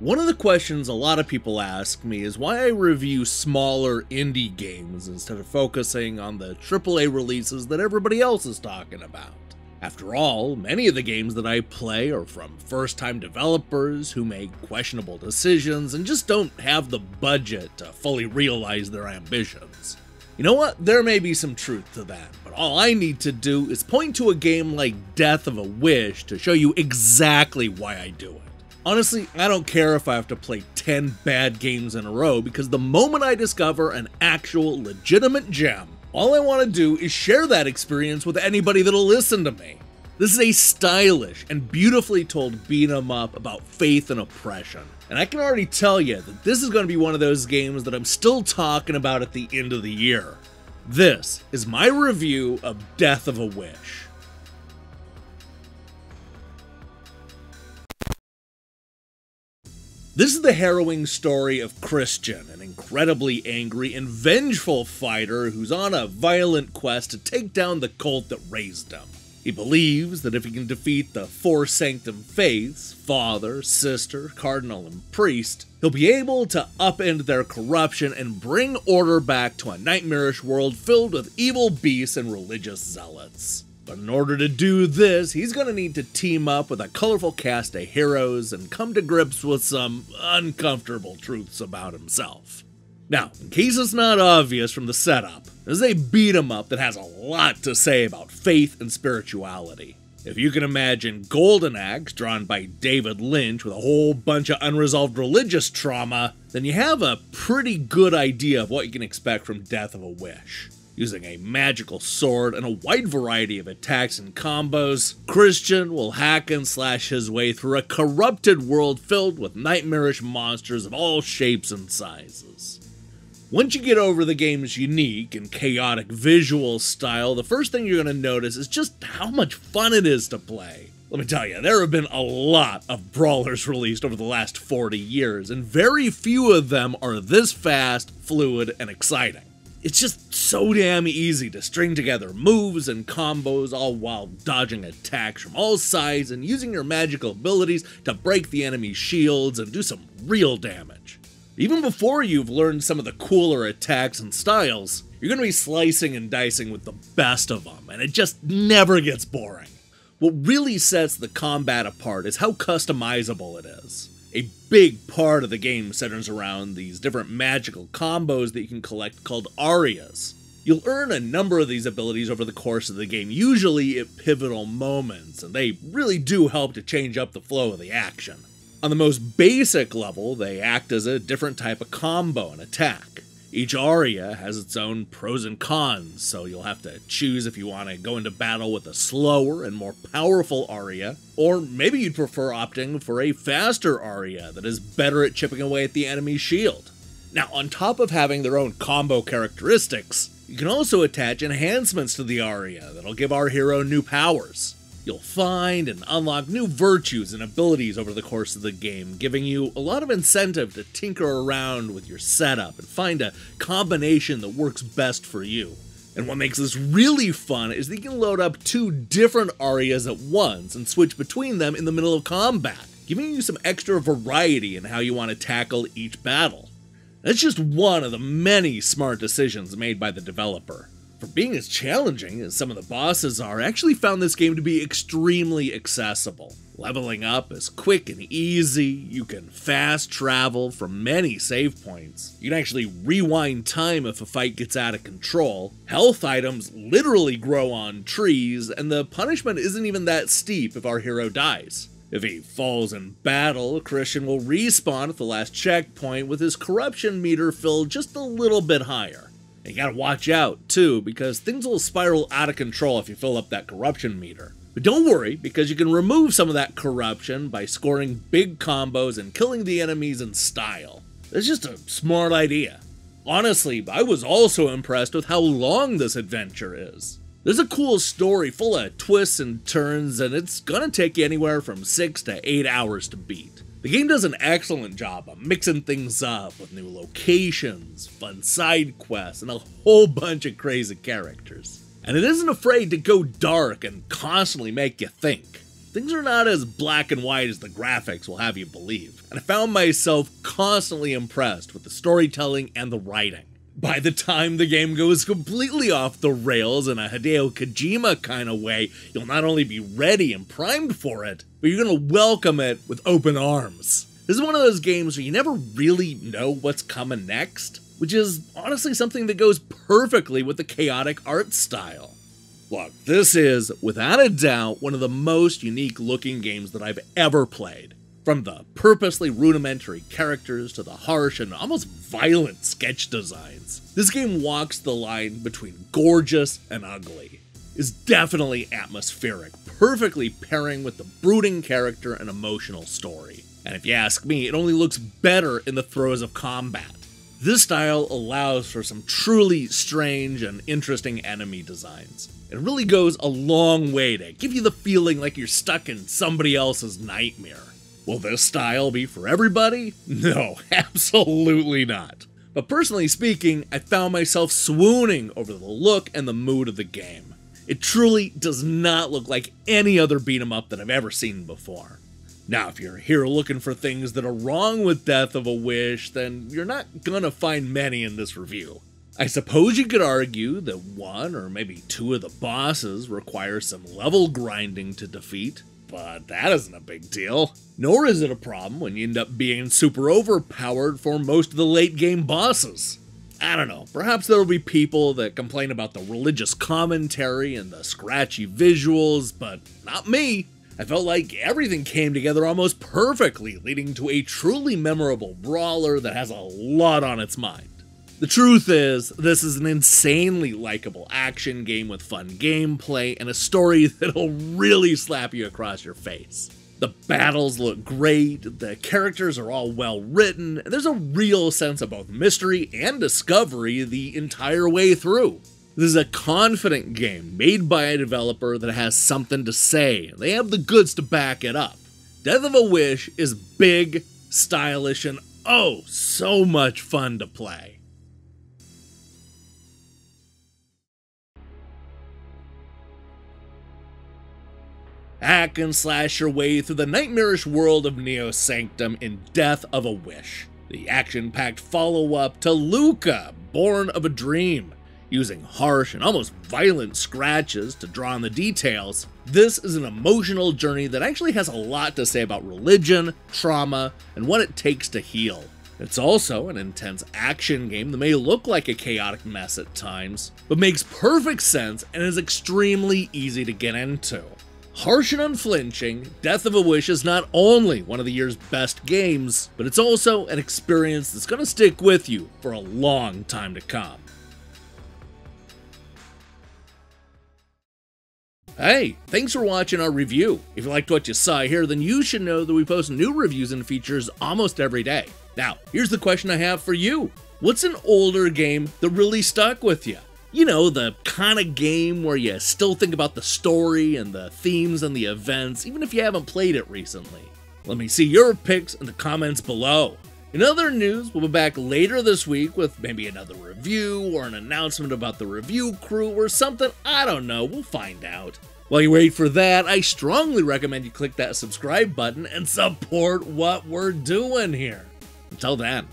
One of the questions a lot of people ask me is why I review smaller indie games instead of focusing on the AAA releases that everybody else is talking about. After all, many of the games that I play are from first time developers who make questionable decisions and just don't have the budget to fully realize their ambitions. You know what? There may be some truth to that, but all I need to do is point to a game like Death of a Wish to show you exactly why I do it. Honestly, I don't care if I have to play 10 bad games in a row because the moment I discover an actual legitimate gem, all I want to do is share that experience with anybody that'll listen to me. This is a stylish and beautifully told beat 'em up about faith and oppression. And I can already tell you that this is going to be one of those games that I'm still talking about at the end of the year. This is my review of Death of a Wish. This is the harrowing story of Christian, an incredibly angry and vengeful fighter who's on a violent quest to take down the cult that raised him. He believes that if he can defeat the four sanctum faiths father, sister, cardinal, and priest he'll be able to upend their corruption and bring order back to a nightmarish world filled with evil beasts and religious zealots. But in order to do this, he's going to need to team up with a colorful cast of heroes and come to grips with some uncomfortable truths about himself. Now, in case it's not obvious from the setup, this is a beat 'em up that has a lot to say about faith and spirituality. If you can imagine Golden Axe, drawn by David Lynch, with a whole bunch of unresolved religious trauma, then you have a pretty good idea of what you can expect from Death of a Wish. Using a magical sword and a wide variety of attacks and combos, Christian will hack and slash his way through a corrupted world filled with nightmarish monsters of all shapes and sizes. Once you get over the game's unique and chaotic visual style, the first thing you're going to notice is just how much fun it is to play. Let me tell you, there have been a lot of brawlers released over the last 40 years, and very few of them are this fast, fluid, and exciting. It's just so damn easy to string together moves and combos all while dodging attacks from all sides and using your magical abilities to break the enemy's shields and do some real damage. Even before you've learned some of the cooler attacks and styles, you're going to be slicing and dicing with the best of them, and it just never gets boring. What really sets the combat apart is how customizable it is. A big part of the game centers around these different magical combos that you can collect called arias. You'll earn a number of these abilities over the course of the game, usually at pivotal moments, and they really do help to change up the flow of the action. On the most basic level, they act as a different type of combo and attack. Each aria has its own pros and cons, so you'll have to choose if you want to go into battle with a slower and more powerful aria, or maybe you'd prefer opting for a faster aria that is better at chipping away at the enemy's shield. Now, on top of having their own combo characteristics, you can also attach enhancements to the aria that'll give our hero new powers. You'll find and unlock new virtues and abilities over the course of the game, giving you a lot of incentive to tinker around with your setup and find a combination that works best for you. And what makes this really fun is that you can load up two different arias at once and switch between them in the middle of combat, giving you some extra variety in how you want to tackle each battle. That's just one of the many smart decisions made by the developer. For being as challenging as some of the bosses are, I actually found this game to be extremely accessible. Leveling up is quick and easy, you can fast travel from many save points, you can actually rewind time if a fight gets out of control, health items literally grow on trees, and the punishment isn't even that steep if our hero dies. If he falls in battle, Christian will respawn at the last checkpoint with his corruption meter filled just a little bit higher. You gotta watch out, too, because things will spiral out of control if you fill up that corruption meter. But don't worry, because you can remove some of that corruption by scoring big combos and killing the enemies in style. It's just a smart idea. Honestly, I was also impressed with how long this adventure is. There's a cool story full of twists and turns, and it's gonna take you anywhere from 6 to 8 hours to beat. The game does an excellent job of mixing things up with new locations, fun side quests, and a whole bunch of crazy characters. And it isn't afraid to go dark and constantly make you think. things are not as black and white as the graphics will have you believe, and I found myself constantly impressed with the storytelling and the writing. By the time the game goes completely off the rails in a Hideo Kojima kind of way, you'll not only be ready and primed for it, but you're going to welcome it with open arms. This is one of those games where you never really know what's coming next, which is honestly something that goes perfectly with the chaotic art style. Look, this is, without a doubt, one of the most unique looking games that I've ever played. From the purposely rudimentary characters to the harsh and almost violent sketch designs, this game walks the line between gorgeous and ugly. Is definitely atmospheric, perfectly pairing with the brooding character and emotional story. And if you ask me, it only looks better in the throes of combat. This style allows for some truly strange and interesting enemy designs. It really goes a long way to give you the feeling like you're stuck in somebody else's nightmare. Will this style be for everybody? No, absolutely not. But personally speaking, I found myself swooning over the look and the mood of the game. It truly does not look like any other beat 'em up that I've ever seen before. Now, if you're here looking for things that are wrong with Death of a Wish, then you're not gonna find many in this review. I suppose you could argue that one or maybe two of the bosses require some level grinding to defeat, but that isn't a big deal. Nor is it a problem when you end up being super overpowered for most of the late game bosses. I don't know, perhaps there'll be people that complain about the religious commentary and the scratchy visuals, but not me. I felt like everything came together almost perfectly, leading to a truly memorable brawler that has a lot on its mind. The truth is, this is an insanely likable action game with fun gameplay and a story that'll really slap you across your face. The battles look great, the characters are all well written, and there's a real sense of both mystery and discovery the entire way through. This is a confident game made by a developer that has something to say. They have the goods to back it up. Death of a Wish is big, stylish, and oh, so much fun to play. Hack and slash your way through the nightmarish world of Neo Sanctum in Death of a Wish, the action packed follow up to Lucah, Born of a Dream. Using harsh and almost violent scratches to draw on the details, this is an emotional journey that actually has a lot to say about religion, trauma, and what it takes to heal. It's also an intense action game that may look like a chaotic mess at times, but makes perfect sense and is extremely easy to get into. Harsh and unflinching, Death of a Wish is not only one of the year's best games, but it's also an experience that's going to stick with you for a long time to come. Hey, thanks for watching our review. If you liked what you saw here, then you should know that we post new reviews and features almost every day. Now, here's the question I have for you. What's an older game that really stuck with you? You know, the kind of game where you still think about the story and the themes and the events, even if you haven't played it recently. Let me see your picks in the comments below. In other news, we'll be back later this week with maybe another review or an announcement about the review crew or something. I don't know, we'll find out. While you wait for that, I strongly recommend you click that subscribe button and support what we're doing here. Until then.